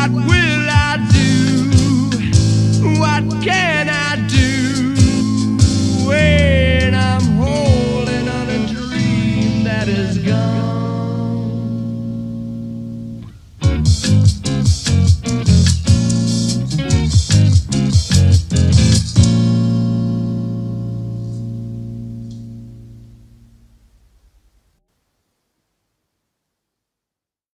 What will I do? What can I do when I'm holding on a dream that is gone?